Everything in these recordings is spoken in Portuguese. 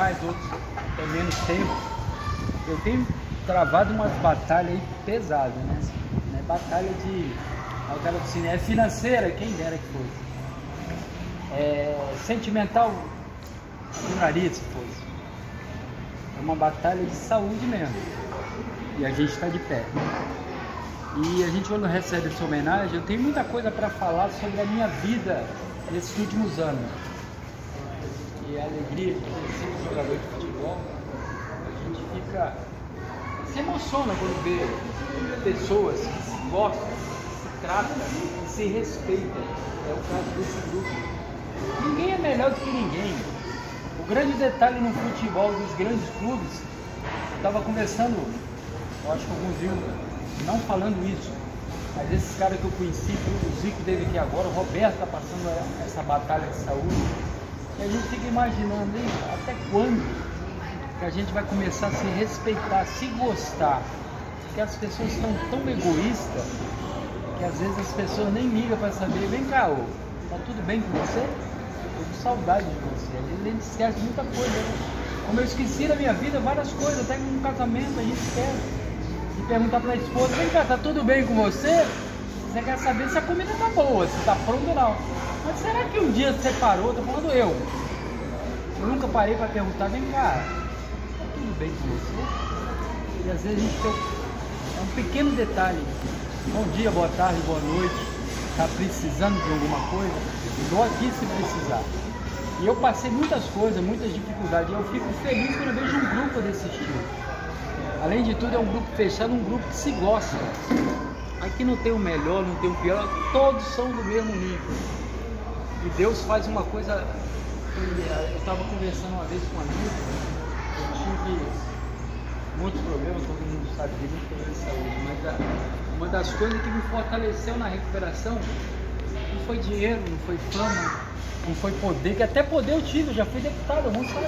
mais, outros tem menos tempo. Eu tenho travado umas batalhas aí pesadas, né? É batalha de. O cara é financeira, quem dera que fosse. É sentimental, adoraria se fosse. É uma batalha de saúde mesmo. E a gente está de pé. E a gente quando recebe essa homenagem, eu tenho muita coisa para falar sobre a minha vida nesses últimos anos. E a alegria de ser jogador de futebol, a gente fica. se emociona quando vê pessoas que se gostam, se tratam e se respeitam. É o caso desse grupo. Ninguém é melhor do que ninguém. O grande detalhe no futebol dos grandes clubes, estava conversando, eu acho que alguns viu não falando isso, mas esses caras que eu conheci, o Zico dele aqui agora, o Roberto está passando essa batalha de saúde, a gente fica imaginando, hein, até quando que a gente vai começar a se respeitar, se gostar, porque as pessoas estão tão egoístas que às vezes as pessoas nem ligam para saber, vem cá, ô, tá tudo bem com você? Tô com saudade de você. A gente esquece muita coisa, né? Como eu esqueci da minha vida várias coisas, até no casamento a gente esquece e perguntar para a esposa, vem cá, tá tudo bem com você? Você quer saber se a comida tá boa, se tá pronta ou não. Mas será que um dia você parou? Tô falando eu. Eu nunca parei para perguntar, vem cá, tá tudo bem com você? E às vezes a gente tem é um pequeno detalhe. Bom dia, boa tarde, boa noite. Tá precisando de alguma coisa? Estou aqui se precisar. E eu passei muitas coisas, muitas dificuldades. E eu fico feliz quando vejo um grupo desse estilo. Além de tudo, é um grupo fechado, um grupo que se gosta. Aqui não tem o melhor, não tem o pior, todos são do mesmo nível. E Deus faz uma coisa. Eu estava conversando uma vez com um amigo, eu tive muitos problemas, todo mundo sabe de muito problema de saúde, mas uma das coisas que me fortaleceu na recuperação não foi dinheiro, não foi fama, não foi poder, que até poder eu tive, eu já fui deputado, não sabe.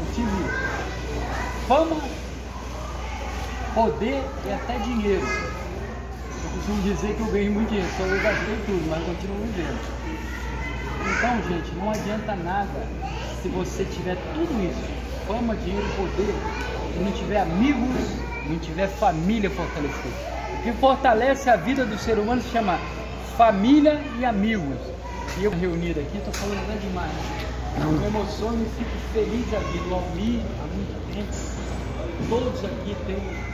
Eu tive fama poder e até dinheiro. Eu costumo dizer que eu ganhei muito dinheiro, só eu gastei tudo, mas continuo vivendo. Então, gente, não adianta nada se você tiver tudo isso, fama, dinheiro, poder, e não tiver amigos, não tiver família fortalecida. O que fortalece a vida do ser humano se chama família e amigos. E eu reunido aqui, estou falando até demais. Me emociono e fico feliz da vida. O há muito tempo, todos aqui têm